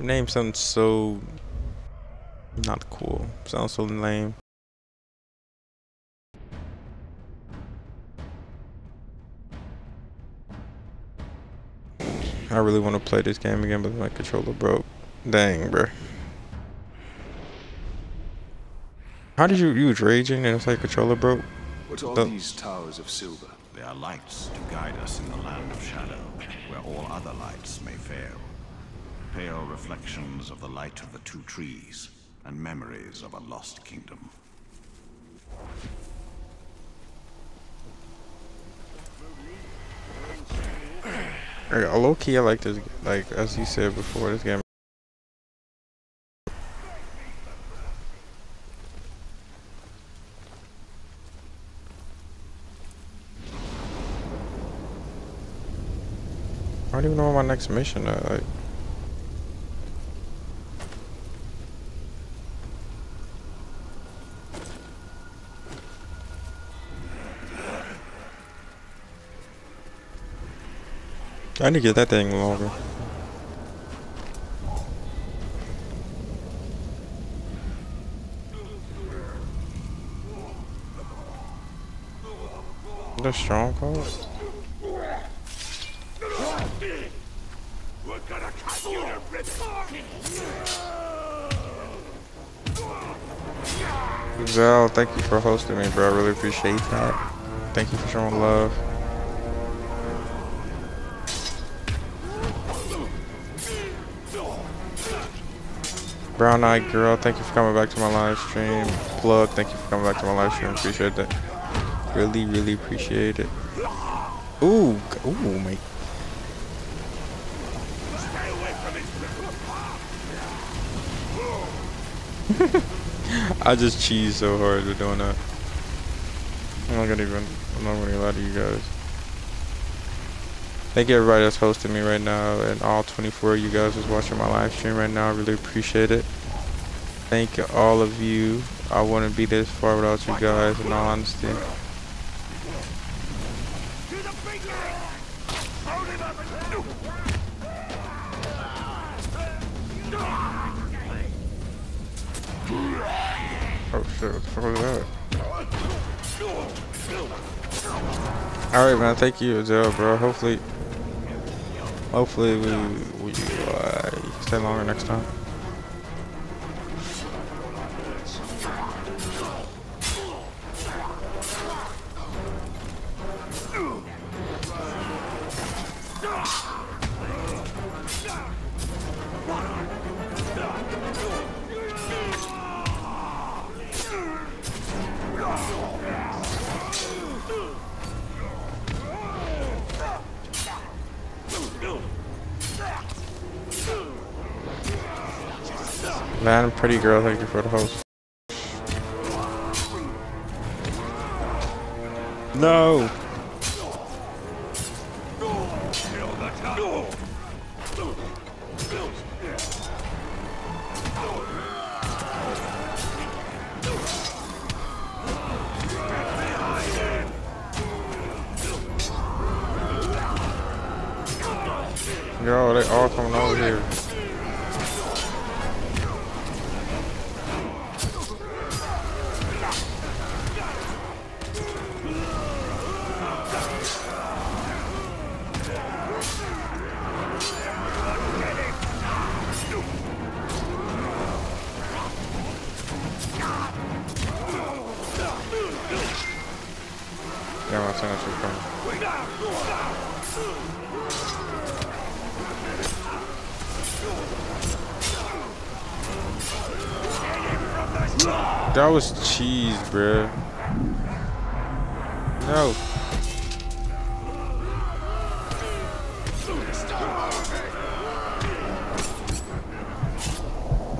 Name something so not cool. Sounds so lame. I really want to play this game again, but my controller broke. Dang, bro. How did you use raging and it's like controller broke? What are The- these towers of silver? They are lights to guide us in the land of shadow, where all other lights may fail. Pale reflections of the light of the two trees, and memories of a lost kingdom. Low key, I like this. Like as you said before, this game. I don't even know what my next mission is. Like, I need to get that thing longer. The stronghold? Zell, thank you for hosting me, bro. I really appreciate that. Thank you for showing love. Brown Eyed Girl, thank you for coming back to my live stream. Plug, thank you for coming back to my live stream. Appreciate that. Really, really appreciate it. Ooh, ooh, mate. I just cheese so hard with doing that. I'm not gonna even, I'm not gonna lie to you guys. Thank you everybody that's hosting me right now and all 24 of you guys that's watching my live stream right now. I really appreciate it. Thank you, all of you. I wouldn't be this far without you guys in all honesty. Oh shit, what the fuck was that? Alright man, thank you Azell bro. Hopefully hopefully we we uh, stay longer next time. Man, pretty girl, thank you for the host. No. Yo, they all coming over here. That was cheese, bruh. No.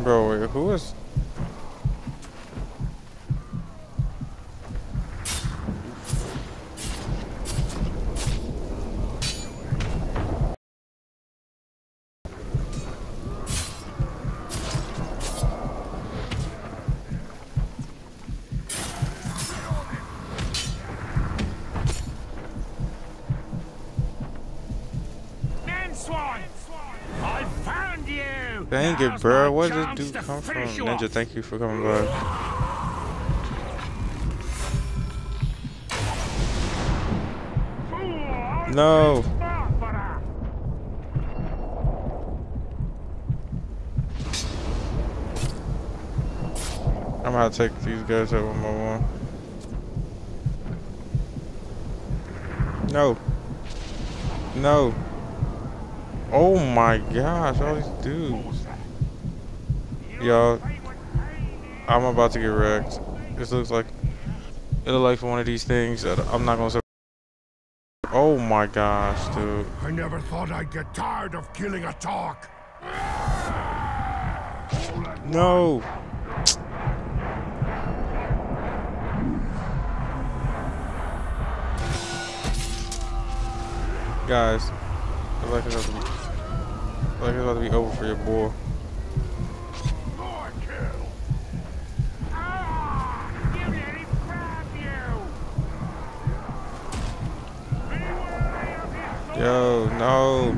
Bro, wait, who is... Dang it, Now's bro. Where did this dude come from? Ninja, thank you for coming by. No. I'm gonna take these guys out one by one. No. No. Oh my gosh, all these dudes. Yo, I'm about to get wrecked. This looks like it looks like one of these things that I'm not gonna say. Oh my gosh, dude. I never thought I'd get tired of killing a talk. No. Guys, I like it's about to be, I like it's about to be over for your boy. No.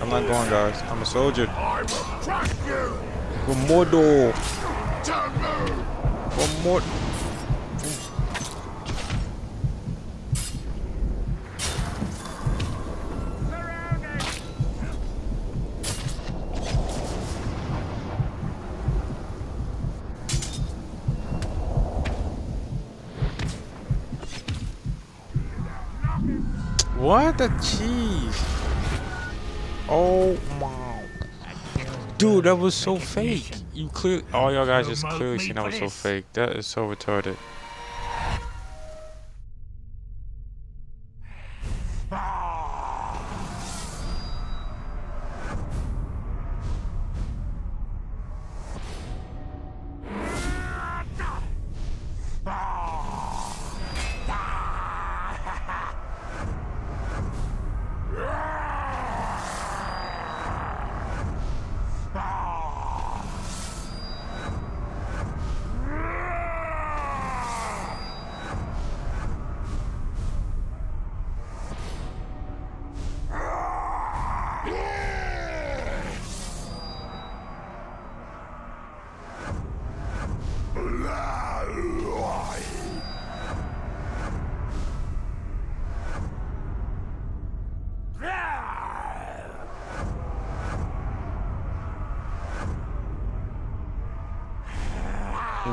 I'm not going, guys. I'm a soldier. I will crush you. Komodo. What the cheese? Oh my. Dude, that was so fake. You clear all y'all guys just clearly seen that was so fake. That is so retarded.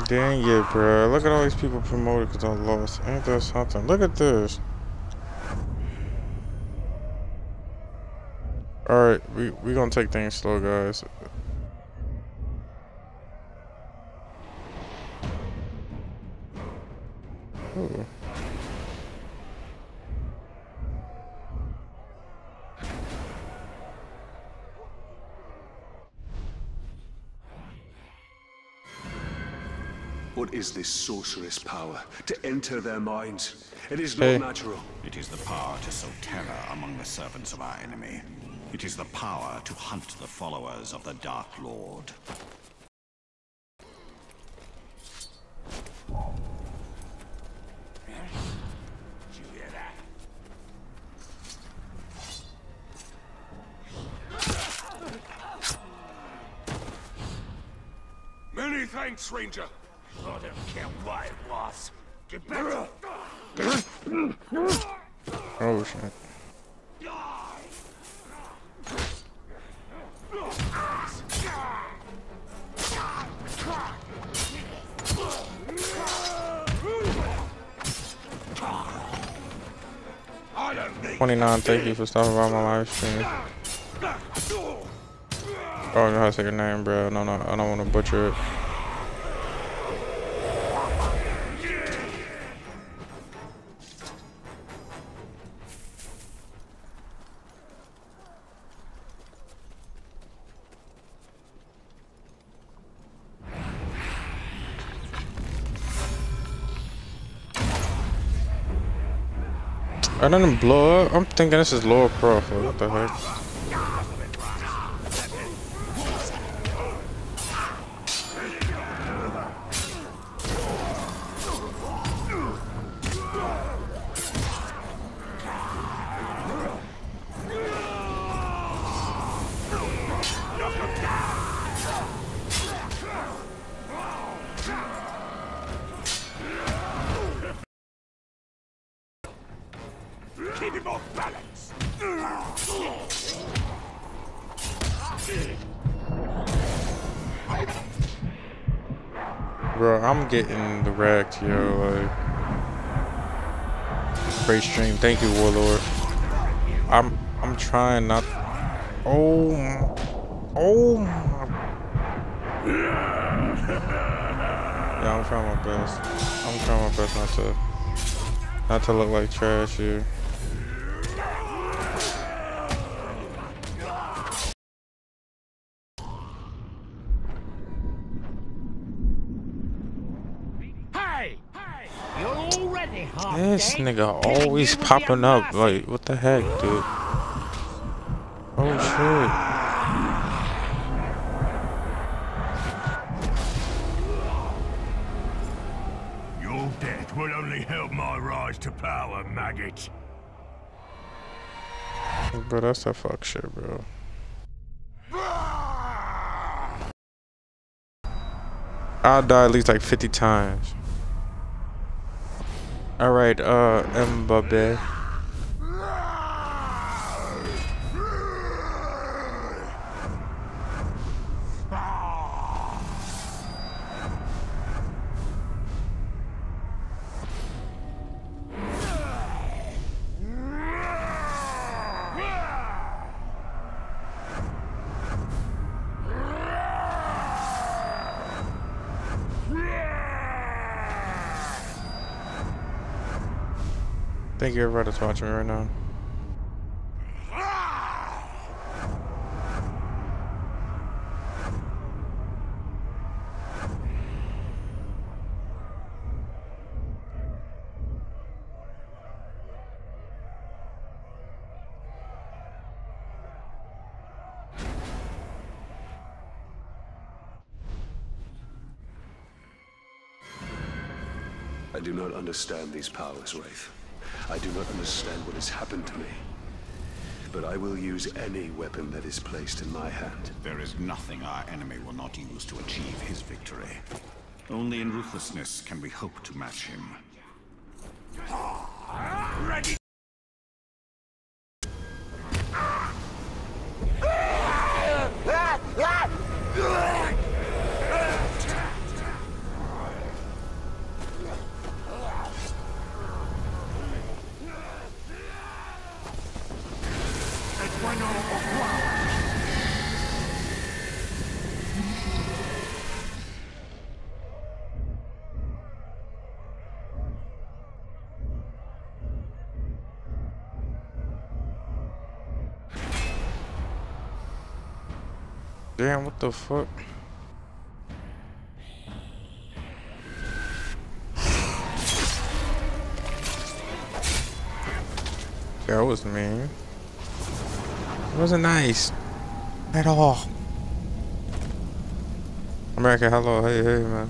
Dang it, bro. Look at all these people promoted because I lost. Ain't that something? Look at this. Alright, we we gonna take things slow, guys. Ooh. Is this sorceress power? To enter their minds? It is Hey. not natural. It is the power to sow terror among the servants of our enemy. It is the power to hunt the followers of the Dark Lord. Many thanks, Ranger. Care what it. Get back! Oh shit. 29, thank you for stopping by my live stream. Oh, I know how to say your name, bro. No, no, I don't want to butcher it. I didn't blow up. I'm thinking this is lower profile. What the heck? Getting the wrecked, yo. Like, great stream. Thank you, Warlord. I'm I'm trying not. Oh, oh. Yeah, I'm trying my best. I'm trying my best not to not to look like trash here. Hey! Hey! You're already half This dead. nigga always you would be popping up. Like, what the heck, dude? Oh shit. Your death will only help my rise to power, maggot. Bro, that's that fuck shit, bro. I'll die at least like 50 times. Alright, uh, Mbappe. Thank you everybody that's watching me right now. I do not understand these powers, Wraith. I do not understand what has happened to me. But I will use any weapon that is placed in my hand. There is nothing our enemy will not use to achieve his victory. Only in ruthlessness can we hope to match him. Ready! Ah! Ah! Ah! Damn, what the fuck? That was mean. It wasn't nice. At all. America, hello, hey, hey, man.